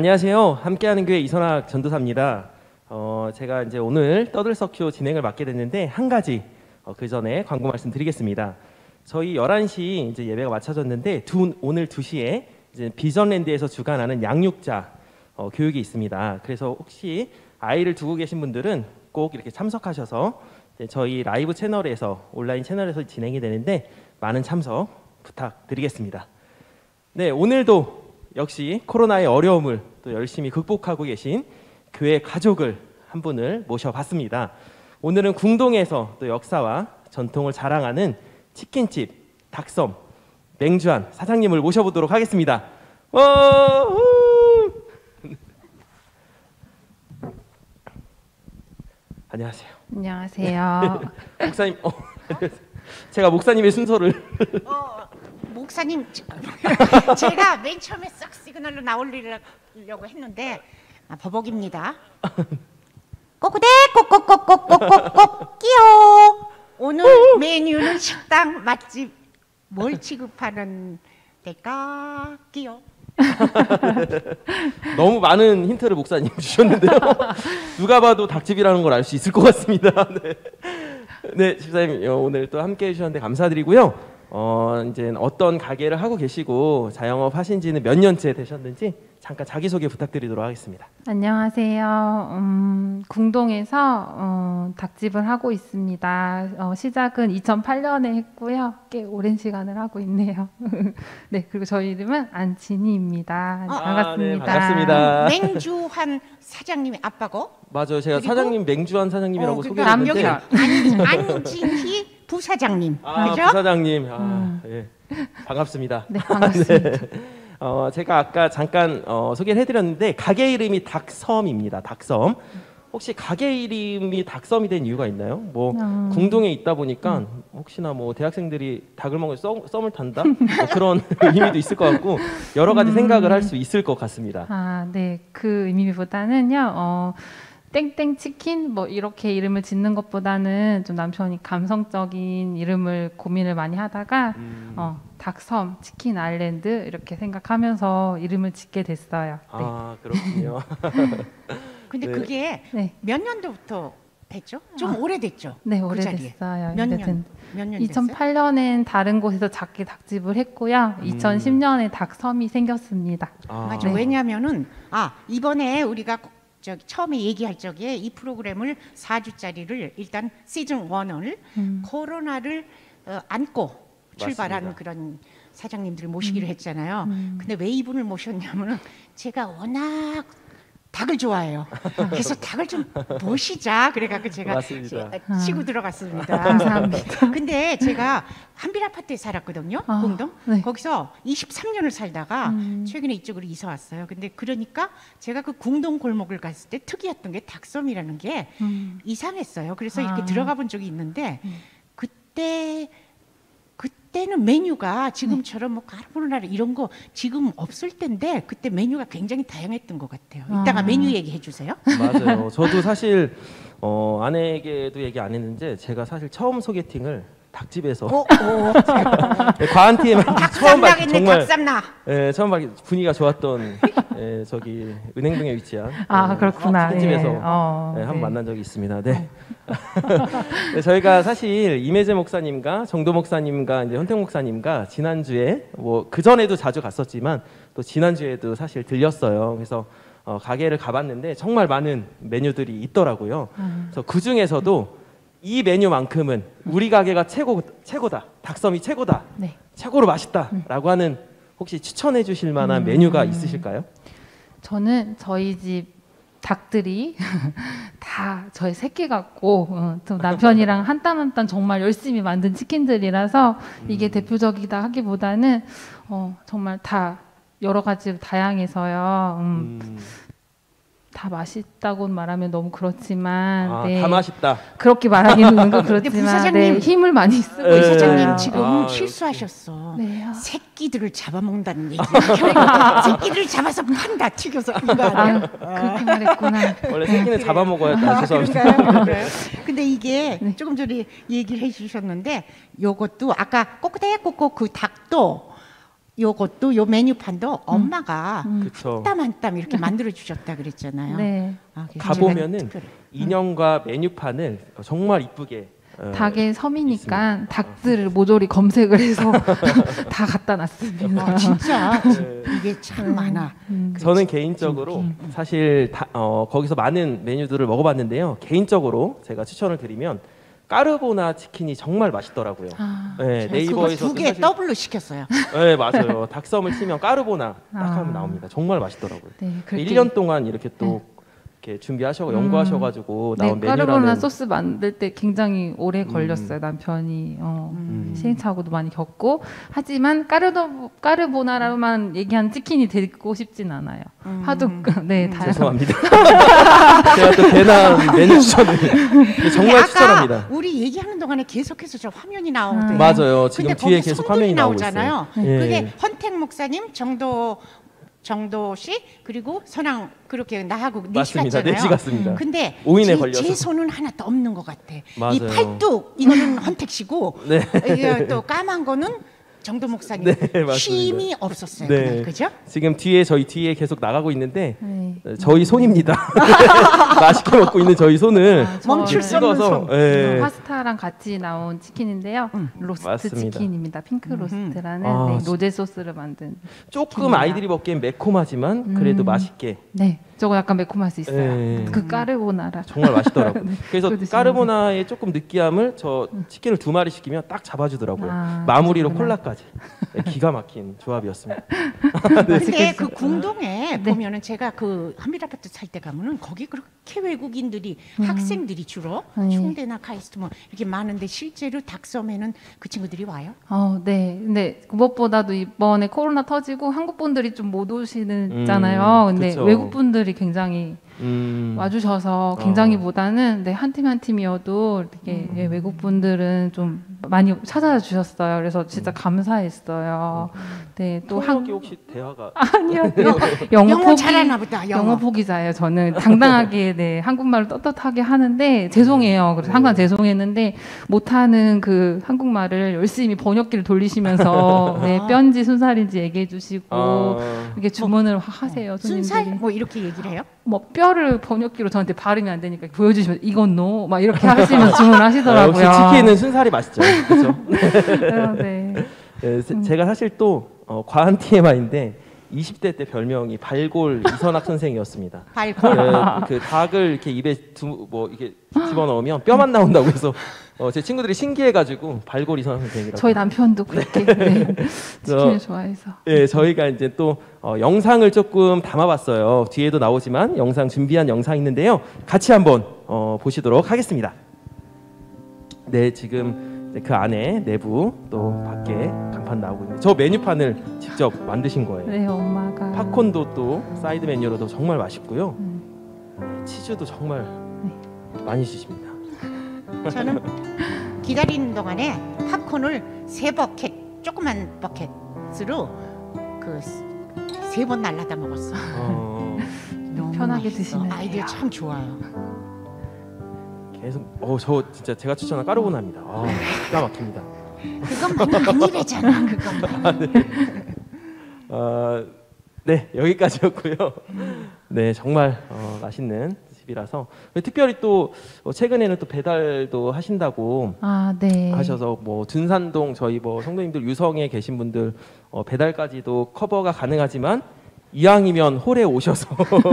네, 안녕하세요. 함께하는 교회 이선학 전도사입니다. 어, 제가 이제 오늘 떠들서큐 진행을 맡게 됐는데 한 가지 어, 그 전에 광고 말씀드리겠습니다. 저희 11시 이제 예배가 맞춰졌는데 두, 오늘 2시에 이제 비전랜드에서 주관하는 양육자 어, 교육이 있습니다. 그래서 혹시 아이를 두고 계신 분들은 꼭 이렇게 참석하셔서 저희 라이브 채널에서 온라인 채널에서 진행이 되는데 많은 참석 부탁드리겠습니다. 네, 오늘도 역시 코로나의 어려움을 또 열심히 극복하고 계신 교회 가족을 한 분을 모셔봤습니다. 오늘은 궁동에서 또 역사와 전통을 자랑하는 치킨집 닭섬 맹주한 사장님을 모셔보도록 하겠습니다. 와! 안녕하세요. 안녕하세요. 목사님, 어, 제가 목사님의 순서를 어, 목사님 제가 맨 처음에 싹 시그널로 나오려고 했는데 아, 버벅입니다. 꼬꼬대 꼬꼬꼬꼬꼬꼬꼬 끼요. 오늘 메뉴는 식당 맛집 뭘 취급하는 데까 끼요. 너무 많은 힌트를 목사님 주셨는데요. 누가 봐도 닭집이라는 걸 알 수 있을 것 같습니다. 네, 네 집사님 어, 오늘 또 함께 해주셨는데 감사드리고요. 어, 이제 어떤 가게를 하고 계시고 자영업 하신 지는 몇 년째 되셨는지 잠깐 자기소개 부탁드리도록 하겠습니다. 안녕하세요. 음, 궁동에서 어, 닭집을 하고 있습니다. 어, 시작은 2008년에 했고요. 꽤 오랜 시간을 하고 있네요. 네, 그리고 저희 이름은 안진희입니다. 아, 반갑습니다. 네, 반갑습니다. 맹주한 사장님의 아빠고 맞아요. 제가? 사장님 맹주한 사장님이라고 어, 소개를 그러니까 했는데 여기 안, 안진희 부사장님 아, 그죠? 부사장님 아, 음. 예. 반갑습니다. 네, 반갑습니다. 어, 제가 아까 잠깐 어, 소개를 해드렸는데 가게 이름이 닭섬입니다. 닭섬. 혹시 가게 이름이 닭섬이 된 이유가 있나요? 뭐 음. 궁동에 있다 보니까 혹시나 뭐 대학생들이 닭을 먹으면 썸, 썸을 탄다 뭐 그런 의미도 있을 것 같고 여러 가지 생각을 할 수 있을 것 같습니다. 아, 네. 그 의미보다는요. 어, 땡땡 치킨 뭐 이렇게 이름을 짓는 것보다는 좀 남편이 감성적인 이름을 고민을 많이 하다가 음, 어, 닭섬, 치킨 아일랜드 이렇게 생각하면서 이름을 짓게 됐어요. 네. 아 그렇군요. 근데 네. 그게 네. 몇 년도부터 했죠? 좀 오래됐죠? 네, 그. 오래됐어요. 몇 오래된- 년? 몇년 됐어요? 2008년엔 다른 곳에서 작게 닭집을 했고요. 음. 2010년에 닭섬이 생겼습니다. 아, 맞아. 네. 왜냐하면은 아 이번에 우리가 거- 저기 처음에 얘기할 적에 이 프로그램을 4주짜리를 일단 시즌 1을 음. 코로나를 어, 안고 출발한 맞습니다. 그런 사장님들을 모시기로 했잖아요. 음. 근데 왜 이분을 모셨냐면은 제가 워낙 닭을 좋아해요. 그래서 닭을 좀 모시자. 그래갖고 제가 맞습니다. 치- 치고 들어갔습니다. 감사합니다. 근데 제가 한빌 아파트에 살았거든요. 아, 공동. 네. 거기서 23년을 살다가 음. 최근에 이쪽으로 이사 왔어요. 근데 그러니까 제가 그 궁동 골목을 갔을 때 특이했던 게 닭섬이라는 게 음. 이상했어요. 그래서 아. 이렇게 들어가 본 적이 있는데 음. 그때 그때는 메뉴가 지금처럼 뭐 까르보나라 이런 거 지금 없을 텐데 그때 메뉴가 굉장히 다양했던 것 같아요. 이따가 아. 메뉴 얘기해 주세요. 맞아요. 저도 사실 어, 아내에게도 얘기 안 했는데 제가 사실 처음 소개팅을 닭집에서 오, 오. 네, 과한 TMI 처음 나겠네 정말 닭쌈나. 예, 처음 봤 분위기가 좋았던 예, 저기 은행동에 위치한 아 예, 그렇구나. 치킨집에서 예. 어, 네, 한번 네. 만난 적이 있습니다. 네. 네, 저희가 사실 이매재 목사님과 정도 목사님과 이제 현택 목사님과 지난 주에 뭐그 전에도 자주 갔었지만 또 지난 주에도 사실 들렸어요. 그래서 어, 가게를 가봤는데 정말 많은 메뉴들이 있더라고요. 음. 그래서 그 중에서도 이 메뉴만큼은 우리 가게가 최고 최고다. 닭섬이 최고다. 네. 최고로 맛있다라고 하는 혹시 추천해 주실 만한 음. 메뉴가 있으실까요? 저는 저희 집 닭들이 다 저희 새끼 같고 어, 또 남편이랑 한 땀 한 땀 정말 열심히 만든 치킨들이라서 이게 음. 대표적이다 하기보다는 어, 정말 다 여러 가지 다양해서요. 음, 음. 다 맛있다고 말하면 너무 그렇지만 아, 네. 다 맛있다. 그렇게 말하기는 뭔가 그렇지만 부사장님, 네, 힘을 많이 쓰고 네. 우리 사장님 있어요. 지금 아, 실수하셨어. 네. 아. 새끼들을 잡아먹는다는 얘기. 새끼들을 잡아서 판다 튀겨서 아? 그렇게 말했구나. 원래 새끼는 잡아먹어야 다 아, 죄송합니다. 그래요? 근데 이게 네. 조금 전에 얘기를 해주셨는데 요것도 아까 꼬꼬대 꼬꼬 그 닭도 요것도 요 메뉴판도 엄마가 음. 그렇죠. 땀한 땀 이렇게 만들어 주셨다 그랬잖아요. 네. 아, 가보면은 인형과 메뉴판을 정말 이쁘게 어, 닭의 섬이니까 있습니다. 닭들을 모조리 검색을 해서 다 갖다 놨습니다. 아, 진짜 네. 이게 참 많아. 음. 저는 개인적으로 음, 사실 다, 어, 거기서 많은 메뉴들을 먹어봤는데요. 개인적으로 제가 추천을 드리면 까르보나 치킨이 정말 맛있더라고요. 아, 네, 네이버에서 두개 더블로 시켰어요. 네 맞아요. 닭섬을 치면 까르보나 딱 아. 하면 나옵니다. 정말 맛있더라고요. 네, 그렇게 1년 동안 이렇게 또 이렇게 준비하셔고 연구하셔가지고 네, 나온 까르보나 메뉴라는 소스 만들 때 굉장히 오래 음. 걸렸어요. 남편이 어, 음. 시행착오도 많이 겪고 하지만 까르도 까르보나라만 얘기한 치킨이 되고 싶진 않아요. 음. 하도 네 음. 다 죄송합니다. 제가 또 괜한 메뉴 추천을 정말 아까 추천합니다. 우리 얘기하는 동안에 계속해서 저 화면이 나오거든요. 맞아요. 지금 뒤에 계속 화면이 나오고 나오잖아요. 있어요. 예. 그게 헌택 목사님, 정도 정도 씨 그리고 선왕 그렇게 나하고 넷이 맞습니다. 넷이 갔습니다. 근데 오인에 제, 걸려서. 제 손은 하나도 없는 것 같아. 이 맞아요. 팔뚝 이거는 헌택 씨고 네. 또 까만 거는 정도 목사님. 네. 힘이 없었어요. 네. 그날, 그죠? 지금 뒤에 저희 뒤에 계속 나가고 있는데 네. 어, 저희 손입니다. 맛있게 먹고 있는 저희 손을 아, 멈출 수 없는 손. 예. 파스타랑 같이 나온 치킨인데요. 음. 로스트 맞습니다. 치킨입니다. 핑크 로스트라는 아, 네, 진짜. 로제 소스를 만든. 조금 치킨이야. 아이들이 먹기엔 매콤하지만 그래도 음. 맛있게 네, 저거 약간 매콤할 수 있어요. 예. 그 까르보나라. 정말 맛있더라고요. 그래서 그거 드시면 까르보나의 조금 느끼함을 저 치킨을 두 마리 시키면 딱 잡아주더라고요. 아, 마무리로 그렇구나. 콜라까지 네, 기가 막힌 조합이었습니다. 근데 그 궁동에 네. 보면은 제가 그 한빛 아파트 살 때 가면은 거기 그렇게 외국인들이 학생들이 주로 네. 충대나 카이스트 뭐 이렇게 많은데 실제로 닭섬에는 그 친구들이 와요. 어, 네. 근데 무엇보다도 이번에 코로나 터지고 한국 분들이 좀 못 오시잖아요. 음, 근데 그쵸. 외국 분들이 굉장히 음, 와주셔서 어. 굉장히보다는 네, 한 팀 한 팀이어도 이렇게 음. 예, 외국 분들은 좀 많이 찾아주셨어요. 그래서 진짜 감사했어요. 네, 또 한, 혹시 대화가 아니요. 영어, 영어 포기, 잘하나 보다. 영어. 영어 포기자예요. 저는 당당하게 네, 한국말을 떳떳하게 하는데 죄송해요. 그래서 항상 죄송했는데 못하는 그 한국말을 열심히 번역기를 돌리시면서 네, 아. 뼈인지 순살인지 얘기해 주시고 아, 이렇게 주문을 하- 하세요. 순살 손님들이. 뭐 이렇게 얘기를 해요? 뭐 뼈를 번역기로 저한테 발음이 안 되니까 보여주시면 이건 노 막 이렇게 하시면서 아, 주문하시더라고요. 역시 치킨은 순살이 맛있죠. 그렇죠? 네. 네, 세- 제가 사실 또 어, 과한 TMI인데 20대 때 별명이 발골 이선학 선생이었습니다. 발골. 네, 그 닭을 이렇게 입에 두, 뭐 이렇게 집어 넣으면 뼈만 나온다고 해서 어, 제 친구들이 신기해가지고 발골 이선학 선생이라고. 저희 남편도 그렇게 네. 치킨을 좋아해서. 예, 저희가 이제 또 어, 영상을 조금 담아봤어요. 뒤에도 나오지만 영상 준비한 영상 있는데요. 같이 한번 어, 보시도록 하겠습니다. 네, 지금 그 안에 내부 또 밖에 간판 나오고 있는데 저 메뉴판을 직접 만드신 거예요. 네, 엄마가 팝콘도 또 사이드 메뉴로도 정말 맛있고요. 음. 치즈도 정말 많이 주십니다. 저는 기다리는 동안에 팝콘을 세 버켓 조그만 버켓으로 그 세 번 날라다 먹었어. 어, 너무 편하게. 드시면 아이들. 참 좋아요. 계속 어저 진짜 제가 추천한 까르보나입니다. 아, 기가 막힙니다. 그것만 아니래잖아. 그것만. 어, 네 여기까지였고요. 네 정말 어, 맛있는 집이라서 특별히 또 어, 최근에는 또 배달도 하신다고 아, 네. 하셔서 뭐 둔산동 저희 뭐 성도님들 유성에 계신 분들 어, 배달까지도 커버가 가능하지만 이왕이면 홀에 오셔서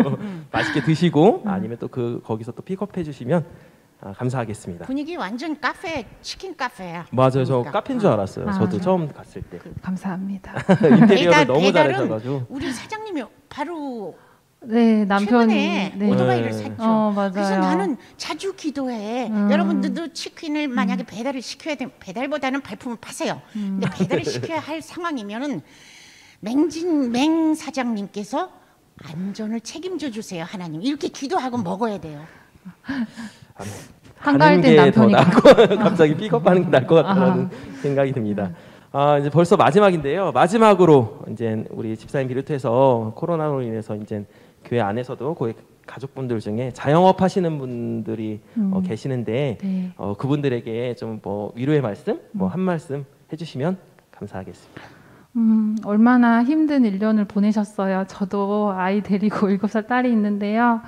맛있게 드시고 아니면 또 그 거기서 또 픽업해 주시면 아, 감사하겠습니다. 분위기 완전 카페 치킨 카페야. 맞아요, 저 그러니까. 카페인 줄 알았어요. 아. 저도 처음 갔을 때 감사합니다. 인테리어를 배달- 너무 배달은 잘하셔가지고 우리 사장님이 바로 네, 남편이 최근에 네. 오토바이를 네. 샀죠. 어. 그래서 나는 자주 기도해. 음. 여러분들도 치킨을 만약에 배달을 시켜야 돼. 배달보다는 발품을 파세요. 음. 근데 배달을 시켜야 할 상황이면은 맹진 맹 사장님께서 안전을 책임져 주세요, 하나님. 이렇게 기도하고 먹어야 돼요. 한가할 가는 땐게더 남편이 낫고 갑자기 픽업하는 게 나을 것 같다는 생각이 음. 듭니다. 아 이제 벌써 마지막인데요. 마지막으로 이제 우리 집사님 비롯해서 코로나로 인해서 이제 교회 안에서도 거의 가족분들 중에 자영업 하시는 분들이 어, 음. 계시는데 네. 어, 그분들에게 좀 뭐 위로의 말씀, 뭐 한 말씀 해주시면 감사하겠습니다. 음, 얼마나 힘든 1년을 보내셨어요. 저도 아이 데리고 7살 딸이 있는데요.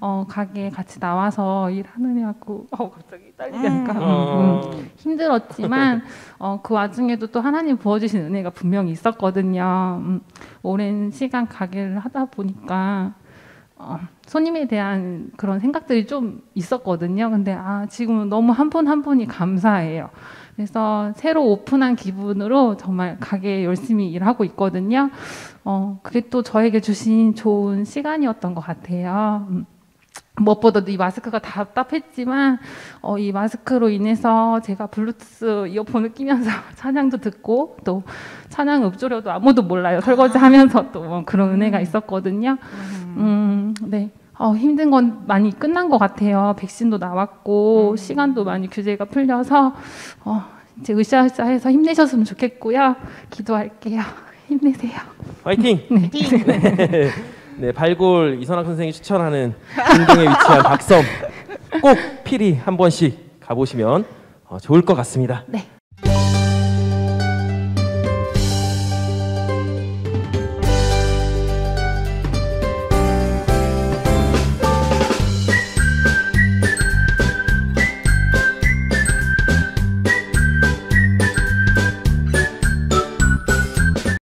어, 가게에 같이 나와서 일하느냐고 어, 갑자기 딸리게 하니까 음, 음, 어. 힘들었지만 어, 그 와중에도 또 하나님 부어주신 은혜가 분명히 있었거든요. 음, 오랜 시간 가게를 하다 보니까 어, 손님에 대한 그런 생각들이 좀 있었거든요. 근데 아, 지금은 너무 한 분한 분이 감사해요. 그래서 새로 오픈한 기분으로 정말 가게 열심히 일하고 있거든요. 어, 그게 또 저에게 주신 좋은 시간이었던 것 같아요. 음. 무엇보다도 이 마스크가 답답했지만 어, 이 마스크로 인해서 제가 블루투스 이어폰을 끼면서 찬양도 듣고 또 찬양 읊조려도 아무도 몰라요 설거지하면서 또 뭐 그런 은혜가 있었거든요. 음, 네. 어, 힘든 건 많이 끝난 것 같아요. 백신도 나왔고 시간도 많이 규제가 풀려서 어, 이제 으쌰으쌰해서 힘내셨으면 좋겠고요. 기도할게요. 힘내세요. 화이팅! 네. 네, 네, 발골 이선학 선생이 추천하는 중동에 위치한 박섬 꼭 필히 한 번씩 가보시면 어, 좋을 것 같습니다. 네.